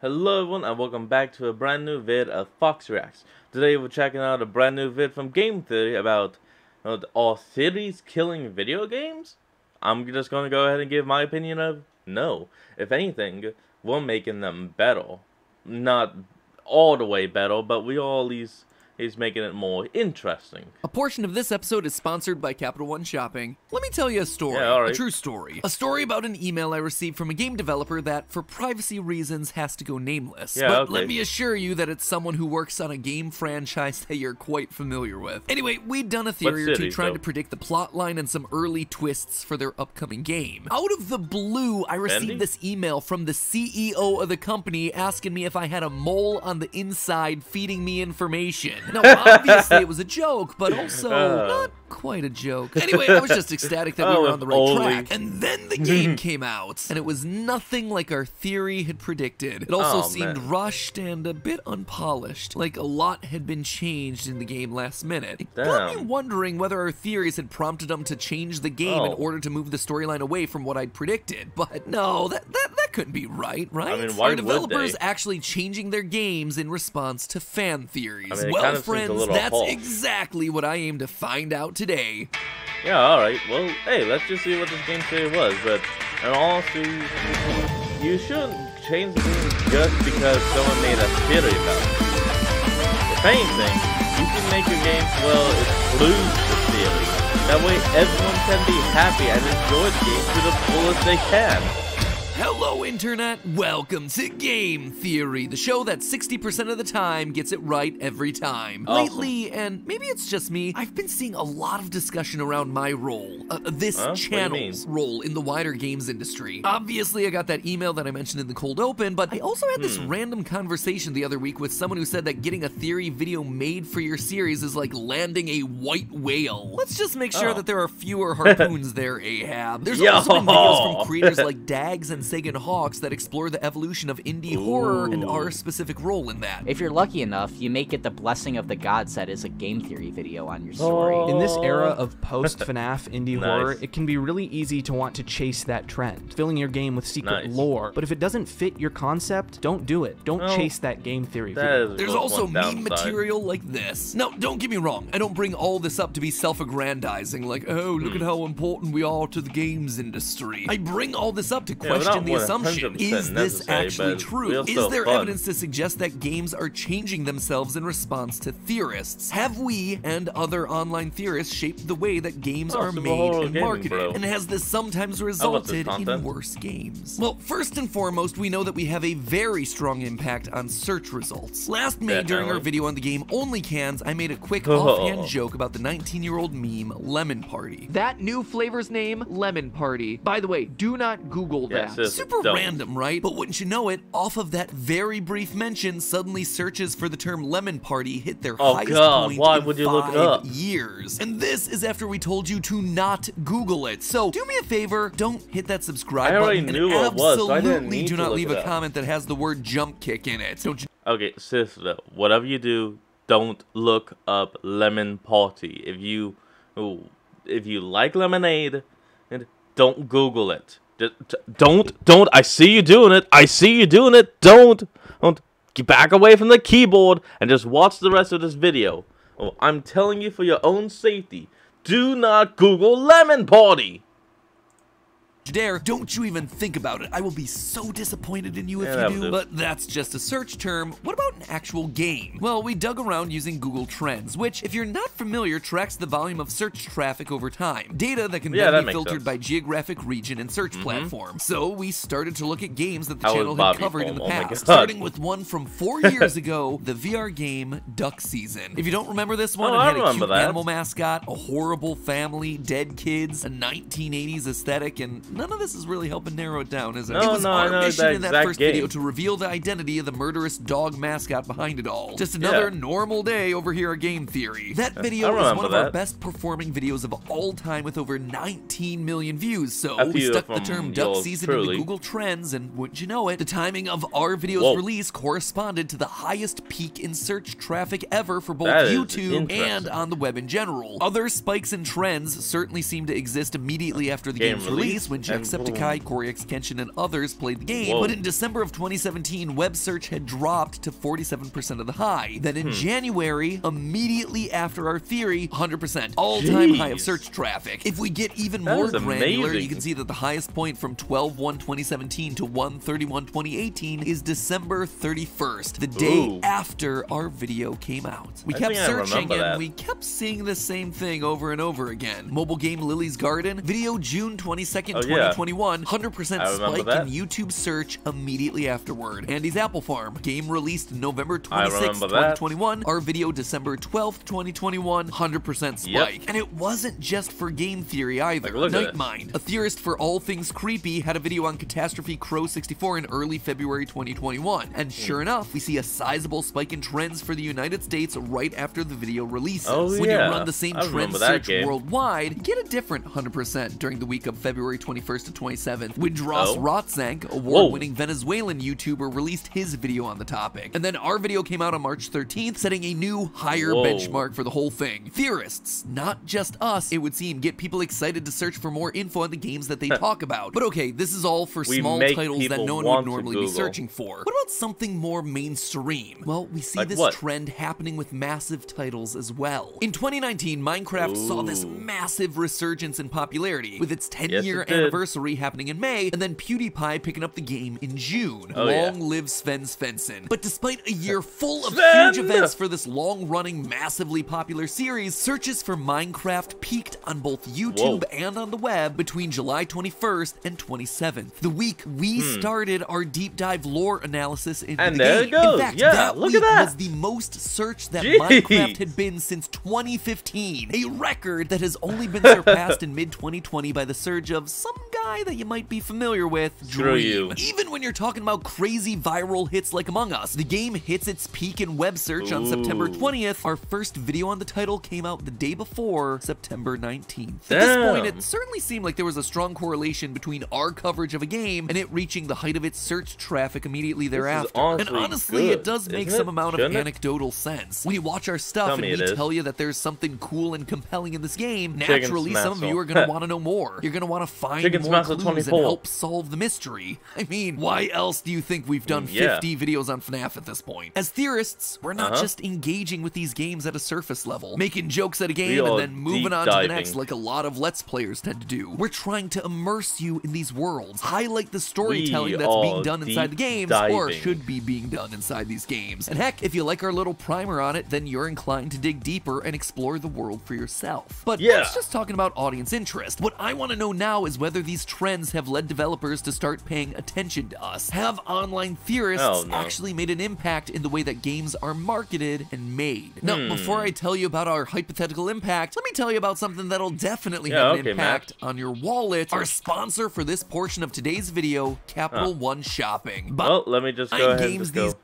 Hello everyone and welcome back to a brand new vid of Fox Reacts. Today we're checking out a brand new vid from Game Theory about uh, are theories killing video games? I'm just to go ahead and give my opinion of no. If anything, we're making them better. Not all the way better, but we all at least He's making it more interesting. A portion of this episode is sponsored by Capital One Shopping. Let me tell you a story, yeah, a true story. A story about an email I received from a game developer that, for privacy reasons, has to go nameless. Yeah, but okay. let me assure you that it's someone who works on a game franchise that you're quite familiar with. Anyway, we'd done a theory or two trying though? to predict the plot line and some early twists for their upcoming game. Out of the blue, I received Bendy? this email from the CEO of the company asking me if I had a mole on the inside feeding me information. Now, obviously, it was a joke, but also Uh. not quite a joke. Anyway, I was just ecstatic that we Oh, were on the right only. track. And then the game came out, and it was nothing like our theory had predicted. It also Oh, seemed man. rushed and a bit unpolished, like a lot had been changed in the game last minute. It got me wondering whether our theories had prompted them to change the game in Oh. order to move the storyline away from what I'd predicted. But no, that, that, that couldn't be right, right? mean, why Are developers they? actually changing their games in response to fan theories? I mean, well, friends, that's exactly what I aim to find out today. Yeah, alright. Well, hey, let's just see what this game theory was. But, in all honesty, you shouldn't change the game just because someone made a theory about it. If anything, you can make your games, well, exclude the theory. That way everyone can be happy and enjoy the game to the fullest they can. Hello, Internet! Welcome to Game Theory, the show that 60% of the time gets it right every time. Lately, and maybe it's just me, I've been seeing a lot of discussion around my role, uh, this Huh? What do you channel's role in the wider games industry. Obviously, I got that email that I mentioned in the cold open, but I also had this Hmm. random conversation the other week with someone who said that getting a theory video made for your series is like landing a white whale. Let's just make sure Oh. that there are fewer harpoons there, Ahab. There's Yo. also been videos from creators like Dags and Sagan Hawks that explore the evolution of indie horror and our specific role in that. If you're lucky enough, you may get the blessing of the gods that is a game theory video on your story. Oh. In this era of post FNAF indie Nice. horror, it can be really easy to want to chase that trend, filling your game with secret Nice. lore. But if it doesn't fit your concept, don't do it. Don't Well, chase that game theory That video. There's also meme downside. material like this. Now, don't get me wrong, I don't bring all this up to be self aggrandizing, like, oh, look Hmm. at how important we are to the games industry. I bring all this up to Yeah, question not the assumption is this actually true? Is there fun. evidence to suggest that games are changing themselves in response to theorists? Have we and other online theorists shaped the way that games Oh, are made and Gaming, marketed? bro. And has this sometimes this resulted in worse games? Well, first and foremost, we know that we have a very strong impact on search results. Last May, during our video on the game Only Cans, I made a quick Oh. offhand joke about the 19 year old meme Lemon Party. That new flavor's name, Lemon Party. By the way, do not Google Yes, that. yes, Super don't. random, right? But wouldn't you know it, off of that very brief mention, suddenly searches for the term Lemon Party hit their Oh, highest God, point why in would you look five it up? years. And this is after we told you to not Google it. So do me a favor, don't hit that subscribe I already button. knew and what it was, absolutely do not leave a up. comment that has the word jump kick in it. Don't you Okay, sis, though, whatever you do, don't look up lemon party. If you, ooh, if you like lemonade, and don't Google it. Don't, don't. I see you doing it. I see you doing it. Don't, don't. Get back away from the keyboard and just watch the rest of this video. Oh, I'm telling you for your own safety. Do not Google lemon party. Dare, don't you even think about it. I will be so disappointed in you if Yeah, you do. do. But that's just a search term. What about an actual game? Well, we dug around using Google Trends, which, if you're not familiar, tracks the volume of search traffic over time. Data that can Yeah, then that be filtered sense. By geographic region and search mm-hmm. platform. So we started to look at games that the How channel had covered in the Oh past, God. starting with one from four years ago, the VR game Duck Season. If you don't remember this one, Oh, it had a cute that. animal mascot, a horrible family, dead kids, a 1980s aesthetic, and none of this is really helping narrow it down, is it? No, it was no, our know mission that in that first video to reveal the identity of the murderous dog mascot behind it all. Just another Yeah. normal day over here at Game Theory. That video is remember one of our best performing videos of all time with over 19 million views, so we stuck the term Duck Season truly. into Google Trends, and wouldn't you know it, the timing of our video's Whoa. release corresponded to the highest peak in search traffic ever for both That YouTube and on the web in general. Other spikes and trends certainly seem to exist immediately after the Game game's release. release when Jacksepticeye, CoryxKenshin, and others played the game, Whoa. but in December of 2017, web search had dropped to 47% of the high. Then in Hmm. January, immediately after our theory, 100%, all-time high of search traffic. If we get even That more granular, amazing. you can see that the highest point from 12-1-2017 to 1-31-2018 is December 31st, the day Ooh. after our video came out. We I kept searching and that. we kept seeing the same thing over and over again. Mobile game Lily's Garden, video June 22nd, Oh, yeah. 2021, 100% spike that. in YouTube search immediately afterward. Andy's Apple Farm, game released November I 26th, that. 2021. Our video December 12th, 2021, 100% spike. Yep. And it wasn't just for game theory either. Like. Nightmind, a theorist for all things creepy, had a video on Catastrophe Crow 64 in early February 2021. And Hmm. sure enough, we see a sizable spike in trends for the United States right after the video releases. Oh, when yeah. you run the same I trend search game. worldwide, get a different 100% during the week of February 21st to 27th. When Dross Oh. Rotzank, award-winning Venezuelan YouTuber, released his video on the topic. And then our video came out on March 13th, setting a new, higher Whoa. benchmark for the whole thing. Theorists, not just us, it would seem, get people excited to search for more info on the games that they talk about. But okay, this is all for We small titles that no one would normally be searching for. What about something more mainstream? Well, we see Like this what? trend happening with massive titles as well. In 2019, Minecraft saw this massive resurgence in popularity, with its 10 year it. Anniversary happening in May, and then PewDiePie picking up the game in June. Oh, yeah. long live Sven Svensson. But despite a year full of Sven! huge events for this long running, massively popular series, searches for Minecraft peaked on both YouTube Whoa. and on the web between July 21st and 27th, the week we started our deep dive lore analysis into Hmm. And the there game. it goes. In fact, Yeah, that look at week that. was the most searched that Jeez. Minecraft had been since 2015, a record that has only been surpassed in mid 2020 by the surge of some guy that you might be familiar with, Dream. you. Even when you're talking about crazy viral hits like Among Us, the game hits its peak in web search on September 20th. Our first video on the title came out the day before, September 19th. At this point, it certainly seemed like there was a strong correlation between our coverage of a game and it reaching the height of its search traffic immediately thereafter. and honestly honestly, good, it does make some it? amount of Shouldn't it? anecdotal sense. When you watch our stuff Tell and we tell you that there's something cool and compelling in this game, Chicken naturally some of you are going to want to know more. You're going to want to find Chicken more clues and help solve the mystery. I mean, why else do you think we've done Mm, yeah. 50 videos on FNAF at this point? As theorists, we're not Uh-huh. just engaging with these games at a surface level, making jokes at a game and then moving on to the next like a lot of Let's Players tend to do. We're trying to immerse you in these worlds, highlight the storytelling We that's being done inside the games, or should be being done inside these games. And heck, if you like our little primer on it, then you're inclined to dig deeper and explore the world for yourself. But Yeah. that's just talking about audience interest. What I want to know now is whether these trends have led developers to start paying attention to us. Have online theorists Oh, no. actually made an impact in the way that games are marketed and made? Now, Hmm. before I tell you about our hypothetical impact, let me tell you about something that'll definitely Yeah, have an okay, impact Matt. on your wallet. Our sponsor for this portion of today's video, Capital One Shopping. But Well, let me just go buying ahead and games these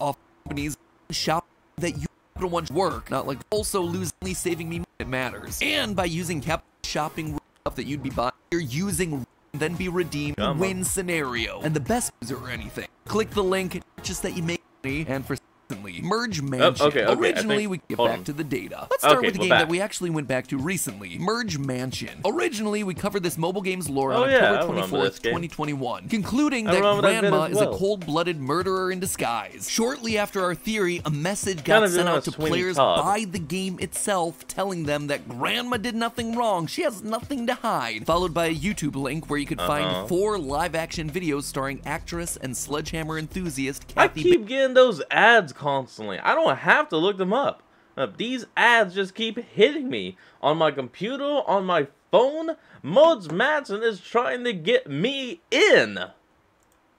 off companies shop that you Capital One work, not like also losingly saving me money that matters. And by using Capital Shopping stuff that you'd be buying, you're using then be redeemed Come on. win scenario. And the best user or anything. Click the link just that you make money and for recently. Merge Mansion. Oh, okay, okay, Originally, think- we get back on. to the data. Let's start Okay, with the game back. that we actually went back to recently. Merge Mansion. Originally, we covered this mobile game's lore Oh, on yeah, October 24th, 2021, concluding that remember that Grandma is a cold-blooded murderer in disguise. Shortly after our theory, a message got sent out to players Todd. by the game itself, telling them that Grandma did nothing wrong. She has nothing to hide. Followed by a YouTube link where you could Uh-huh. find four live-action videos starring actress and sledgehammer enthusiast Kathy I keep getting those ads constantly. I don't have to look them up. These ads just keep hitting me on my computer, on my phone. Mods Madsen is trying to get me in.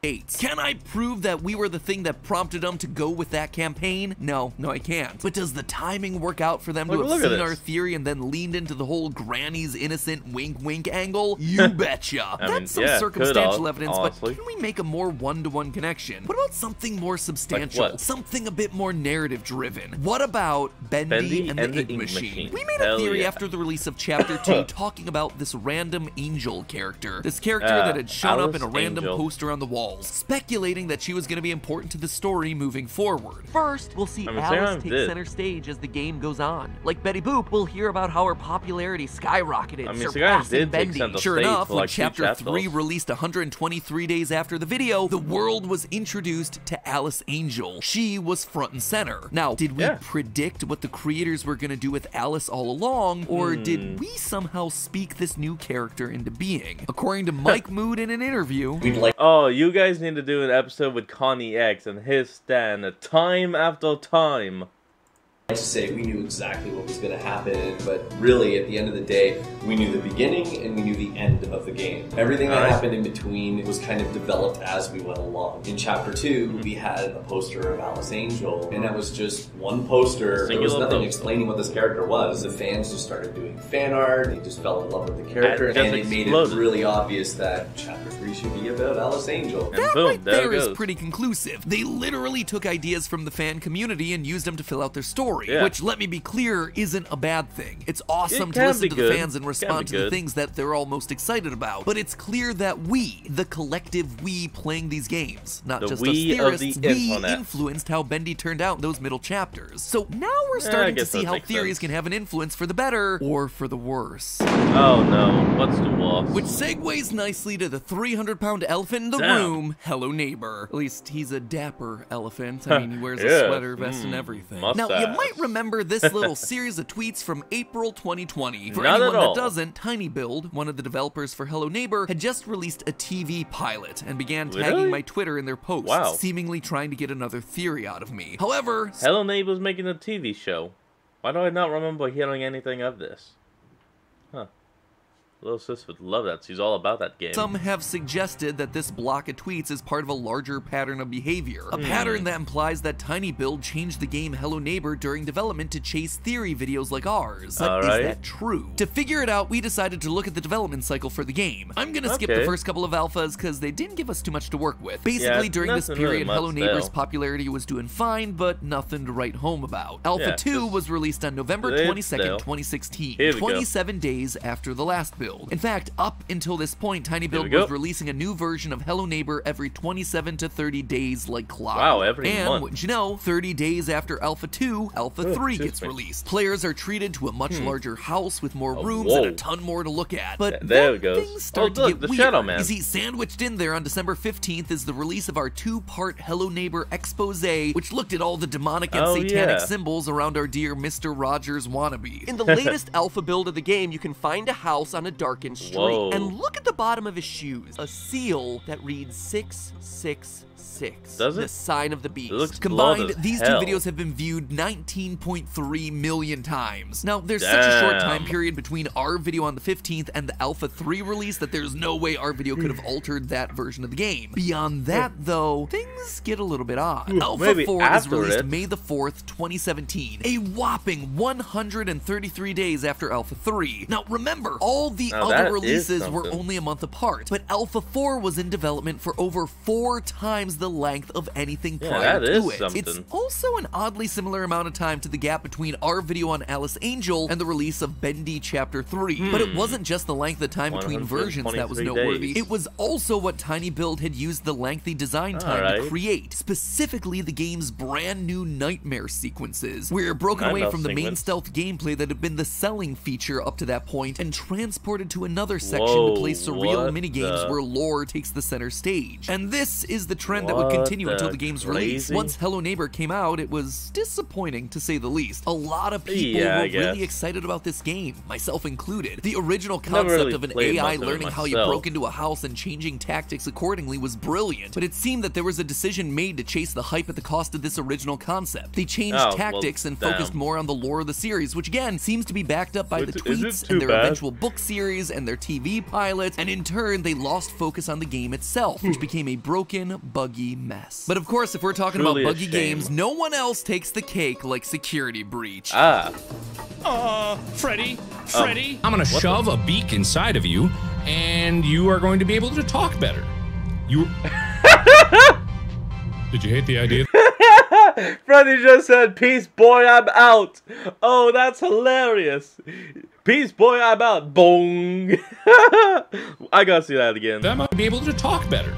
Can I prove that we were the thing that prompted them to go with that campaign? No, no, I can't. But does the timing work out for them Look- to have seen our theory and then leaned into the whole Granny's innocent wink wink angle? You betcha. That's mean, some yeah, circumstantial evidence, honestly. but can we make a more one-to-one connection? What about something more substantial? what? Something a bit more narrative driven? What about Bendy, Bendy and, the, and the Ink, Ink Machine? Machine. We made a theory yeah. after the release of Chapter 2 talking about this random angel character. This character Uh, that had shown up in a random Angel. poster on the wall. Walls, speculating that she was going to be important to the story moving forward. First, we'll see I mean, Alice take did. center stage as the game goes on. Like Betty Boop, we'll hear about how her popularity skyrocketed, I mean, surpassing did take Bendy. center Sure enough, when like Chapter 3 released 123 days after the video, the world was introduced to Alice Angel. She was front and center. Now, did we Yeah. predict what the creators were going to do with Alice all along, or Hmm. did we somehow speak this new character into being? According to Mike Mood in an interview, We'd like Oh, you guys need to do an episode with Connie X and his stand time after time. I to say we knew exactly what was going to happen, but really, at the end of the day, we knew the beginning and we knew the end of the game. Everything that Alright. happened in between was kind of developed as we went along. In chapter 2 Mm-hmm. we had a poster of Alice Angel, and that was just one poster. there was nothing poster. explaining what this character was. The fans just started doing fan art, they just fell in love with the character, and just it made it really obvious that chapter 3 should be about Alice Angel. And That boom, right there there it is goes. pretty conclusive. They literally took ideas from the fan community and used them to fill out their story, Yeah. which, let me be clear, isn't a bad thing. It's awesome It to listen be to the fans and respond be to the things that they're all most excited about. But it's clear that we, the collective we playing these games, not The just we us theorists, the we internet. influenced how Bendy turned out in those middle chapters. So now we're Yeah, starting to see how theories sense. can have an influence for the better or for the worse. Oh no, what's the worst? Which segues nicely to the 300 pound elephant in the Damn. room, Hello Neighbor. At least he's a dapper elephant. I mean, he wears a sweater, vest, and mm, everything. Now, you might remember this little series of tweets from April 2020. For Not anyone that doesn't, tinyBuild, one of the developers for Hello Neighbor, had just released a TV pilot and began tagging Really? my Twitter in their posts, Wow. seemingly trying to get another theory out of me. However, Hello Neighbor's making a TV show. Why do I not remember hearing anything of this? Huh. Little sis would love that. She's all about that game. Some have suggested that this block of tweets is part of a larger pattern of behavior. A hmm. pattern that implies that tinyBuild changed the game Hello Neighbor during development to chase theory videos like ours. But Alright. is that true? To figure it out, we decided to look at the development cycle for the game. I'm gonna skip the first couple of alphas because they didn't give us too much to work with. Basically, Yeah, during this nothing really period, Hello Neighbor's still. popularity was doing fine, but nothing to write home about. Alpha Yeah, 2 was released on November It's 22nd, 2016, Here we go. 27 days after the last build. In fact, up until this point, Tiny Here Build was releasing a new version of Hello Neighbor every 27 to 30 days like clock. Wow, every and month. wouldn't you know, 30 days after Alpha 2, Alpha Oh, 3 gets me. released. Players are treated to a much hmm. larger house with more Oh, rooms and a ton more to look at. But Th- there it goes. things oh, start Oh, to look, get the weird. Shadow Man. You see, sandwiched in there on December 15th is the release of our two-part Hello Neighbor expose, which looked at all the demonic and Oh, satanic yeah. symbols around our dear Mr. Rogers wannabe. In the latest alpha build of the game, you can find a house on a darkened street. Whoa. And look at the bottom of his shoes. A seal that reads 666. Does The it? sign of the beast. It looks Combined, these hell. two videos have been viewed 19.3 million times. Now, there's such a short time period between our video on the 15th and the Alpha 3 release that there's no way our video could have hmm. altered that version of the game. Beyond hmm. that, though, things get a little bit odd. Hmm, Alpha maybe 4 is released it. May the 4th, 2017, a whopping 133 days after Alpha 3. Now, remember, all the Now that other releases were only a month apart, but Alpha 4 was in development for over four times the length of anything Yeah, prior that to is it. It's also an oddly similar amount of time to the gap between our video on Alice Angel and the release of Bendy Chapter 3. But it hmm. wasn't just the length of time between versions that was noteworthy. days. It was also what tinyBuild had used the lengthy design time to create, specifically the game's brand new nightmare sequences. We're broken away from the main stealth gameplay that had been the selling feature up to that point and transported to another section Whoa, to play surreal what minigames the- where lore takes the center stage. And this is the trend that would What continue until the the game's release. Once Hello Neighbor came out, it was disappointing to say the least. A lot of people Yeah, were really excited about this game, myself included. The original concept really of an AI much of it learning how you broke into a house and changing tactics accordingly was brilliant. But it seemed that there was a decision made to chase the hype at the cost of this original concept. They changed Oh, well, tactics and focused more on the lore of the series, which again seems to be backed up by the it- is it tweets and their bad? eventual book series and their TV pilots, and in turn, they lost focus on the game itself, Hmm. which became a broken, buggy mess. But of course, if we're talking Truly about buggy games, no one else takes the cake like Security Breach. Ah, Uh, Freddy, Oh. Freddy. I'm gonna shove a beak inside of you, and you are going to be able to talk better. You. Did you hate the idea? Freddy just said, "Peace, boy, I'm out." Oh, that's hilarious. Peace, boy, I'm out. Bong. I gotta see that again. That might be able to talk better.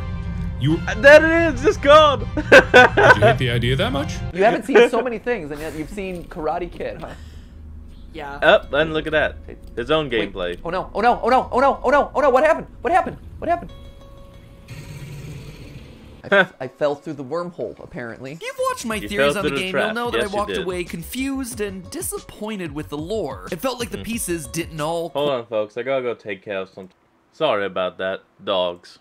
You uh, There it is, just gone. did you hate the idea that much? You haven't seen so many things, and yet you've seen Karate Kid, huh? Yeah. Up and look at that. His own Wait. gameplay. Oh no! Oh no! Oh no! Oh no! Oh no! Oh no! What happened? What happened? What happened? I, f- I fell through the wormhole, apparently. If you've watched my You theories on the through the game, trap. you'll know that Yes, I walked away confused and disappointed with the lore. It felt like Hmm. the pieces didn't all Hold on, folks. I gotta go take care of something. Sorry about that, dogs.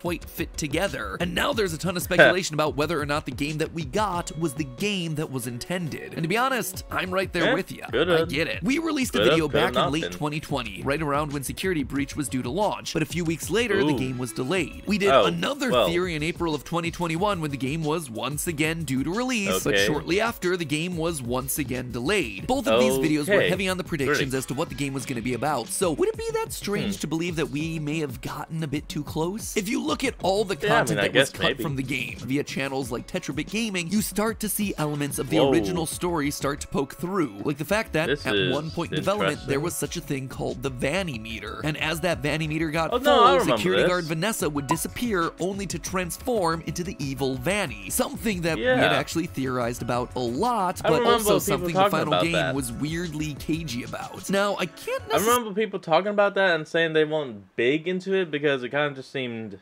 Quite fit together. And now there's a ton of speculation about whether or not the game that we got was the game that was intended. And to be honest, I'm right there Eh, with you. I get it. We released a video back in late 2020, right around when Security Breach was due to launch. But a few weeks later, the game was delayed. We did Oh, another well. theory in April of 2021 when the game was once again due to release, but shortly after, the game was once again delayed. Both of these videos were heavy on the predictions Great. as to what the game was going to be about. So would it be that strange Hmm. to believe that we may have gotten a bit too close? If you look at all the Yeah, I content mean, I that was cut maybe. from the game via channels like Tetrabit Gaming, you start to see elements of the Whoa. original story start to poke through. Like the fact that This at one point in development there was such a thing called the Vanny meter. And as that Vanny meter got Oh, full, no, security this. guard Vanessa would disappear only to transform into the evil Vanny. Something that we had actually theorized about a lot, but also something the final game that. was weirdly cagey about. Now, I can't I remember people talking about that and saying they weren't big into it because it kind of just seemed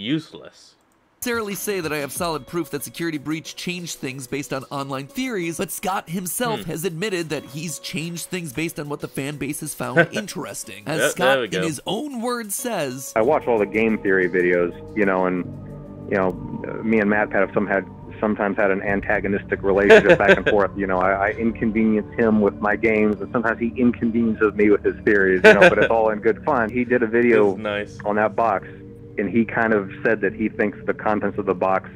useless. necessarily say that I have solid proof that Security Breach changed things based on online theories, but Scott himself Hmm. has admitted that he's changed things based on what the fan base has found interesting. As Yep, Scott, in his own words, says, I watch all the game theory videos, you know, and you know, uh, me and Matt have some had sometimes had an antagonistic relationship back and forth. You know, I, I inconvenience him with my games, and sometimes he inconveniences me with his theories. You know, but it's all in good fun. He did a video nice. on that box, and he kind of said that he thinks the contents of the box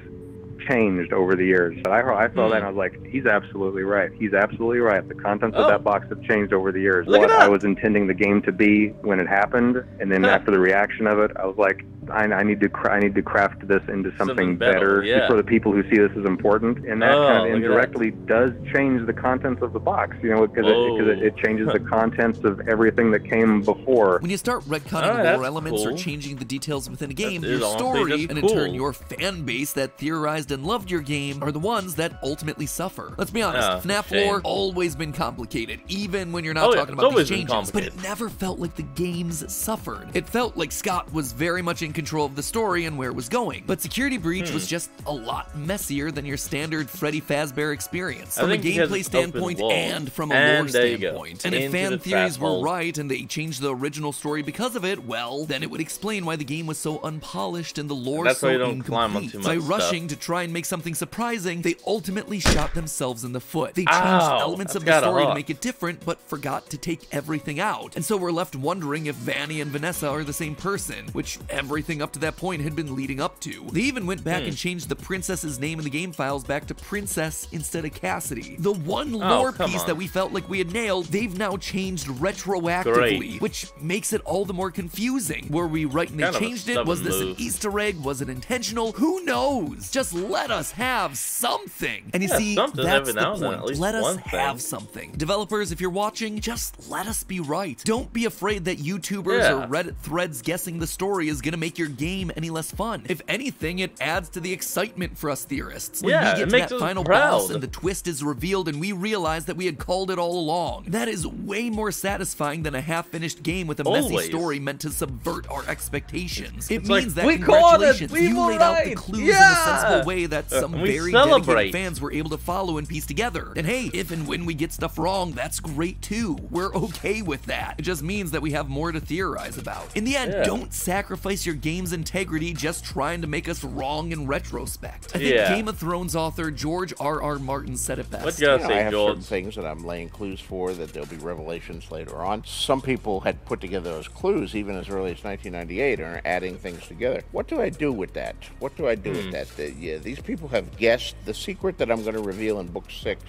changed over the years. But I, I saw that hmm. and I was like, he's absolutely right. He's absolutely right. The contents of Oh. that box have changed over the years. Look what. I was intending the game to be when it happened, and then Huh. after the reaction of it, I was like, I, I need to cra- I need to craft this into something, Something better, yeah. for the people who see this as important, and that Oh, kind of at that. indirectly does change the contents of the box. You know, because it, 'cause it, oh. it changes the contents of everything that came before. when you start retconning oh, Alright, lore that's elements or changing the details within a game, your story, just and in turn your fan base that theorized and loved your game, are the ones that ultimately suffer. Let's be honest, oh, Yeah, FNAF shame. lore always been complicated, even when you're not Oh, yeah, talking it's about always these been changes. But it never felt like the games suffered. It felt like Scott was very much in control of the story and where it was going. But Security Breach Hmm. was just a lot messier than your standard Freddy Fazbear experience. From a gameplay standpoint and from a And lore there you go. standpoint. And if fan the theories were right and they changed the original story because of it, well, then it would explain why the game was so unpolished and the lore That's so why you don't climb incomplete. By rushing to try and make something surprising, they ultimately shot themselves in the foot. They changed Ow, elements of the story to make it different, but forgot to take everything out. And so we're left wondering if Vanny and Vanessa are the same person, which everything up to that point had been leading up to. They even went back Hmm. and changed the princess's name in the game files back to Princess instead of Cassidy. The one lore come piece on. that we felt like we had nailed, they've now changed retroactively, Great. which makes it all the more confusing. Were we right and they Kind changed it? Was this an. Easter egg? Was it intentional? Who knows? Just let us have something. And you Yeah, see, that's the now and then, point. let us have something. Developers, if you're watching, just let us be right. Don't be afraid that YouTubers Yeah. or Reddit threads guessing the story is gonna make your game any less fun. If anything, it adds to the excitement for us theorists. When Yeah, we get it to that final boss and the twist is revealed and we realize that we had called it all along. That is way more satisfying than a half-finished game with a messy Always. story meant to subvert our expectations. It It's like, means that "We it! congratulations, We you laid out the clues in a sensible way that Uh, some we very celebrate. dedicated fans were able to follow and piece together. And hey, if and when we get stuff wrong, that's great too. We're okay with that. It just means that we have more to theorize about. In the end, Yeah. don't sacrifice your game's integrity just trying to make us wrong in retrospect. I think Yeah. Game of Thrones author George R. R. Martin said it best. What you gotta You know, I have George. certain things that I'm laying clues for that there'll be revelations later on. Some people had put together those clues even as early as 1998 and are adding things together. What do I do with that? What do I do Hmm. with that? The- yeah, these people have guessed the secret that I'm going to reveal in book six.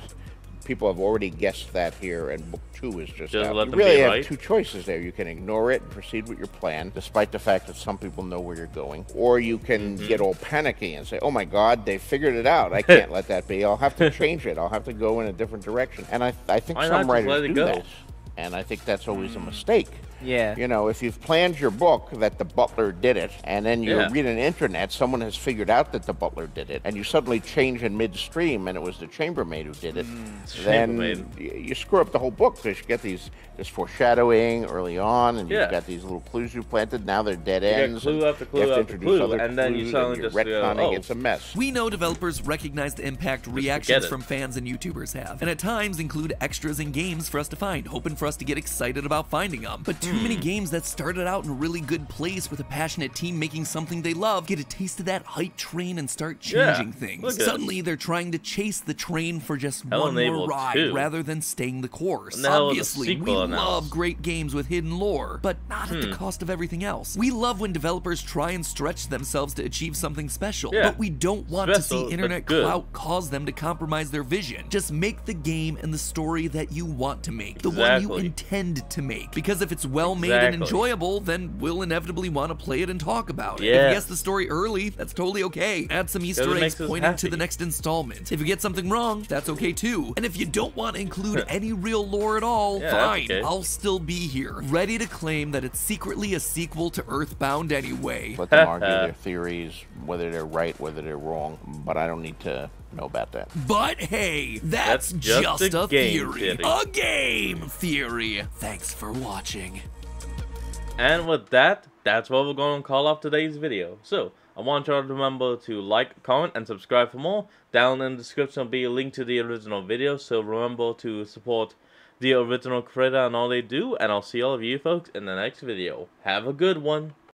People have already guessed that here, and book two is just, Just out. you really have right. two choices there. You can ignore it and proceed with your plan, despite the fact that some people know where you're going, or you can Mm-hmm. get all panicky and say, "Oh my God, they figured it out. I can't let that be. I'll have to change it. I'll have to go in a different direction." And I, I think Why some writers do go? that, and I think that's always a mistake. Yeah. You know, if you've planned your book that the butler did it, and then you Yeah. read an internet, someone has figured out that the butler did it, and you suddenly change in midstream, and it was the chambermaid who did it, mm, then chambermaid. y- you screw up the whole book because you get these this foreshadowing early on, and Yeah. you've got these little clues you planted. Now they're dead You get ends. clue and after clue you have to introduce clue, other and then you clues, suddenly you're just go, retconning. oh. It's a mess. We know developers recognize the impact reactions from fans and YouTubers have, and at times include extras in games for us to find, hoping for us to get excited about finding them. But too Hmm. many games that started out in a really good place with a passionate team making something they love get a taste of that hype train and start changing look things. Suddenly they're trying to chase the train for just Hell one more ride 2. rather than staying the course. The Obviously, we love great games with hidden lore, but not at the Hmm. cost of everything else. We love when developers try and stretch themselves to achieve something special, Yeah. but we don't want to see internet clout cause them to compromise their vision. Just make the game and the story that you want to make, the one you intend to make. Because if it's well made and enjoyable, then we'll inevitably want to play it and talk about it. If you guess the story early, that's totally okay. Add some Easter eggs makes us pointing to the next installment. If you get something wrong, that's okay too. And if you don't want to include any real lore at all, Yeah, fine. okay. I'll still be here, ready to claim that it's secretly a sequel to Earthbound anyway. Let them argue their theories, whether they're right, whether they're wrong, but I don't need to know about that. But hey, that's, That's just just, a a, game theory. theory. A game theory. Thanks for watching. And with that, that's what we're going to call off today's video. So, I want y'all to remember to like, comment, and subscribe for more. Down in the description will be a link to the original video, so remember to support the original creator and all they do, and I'll see all of you folks in the next video. Have a good one.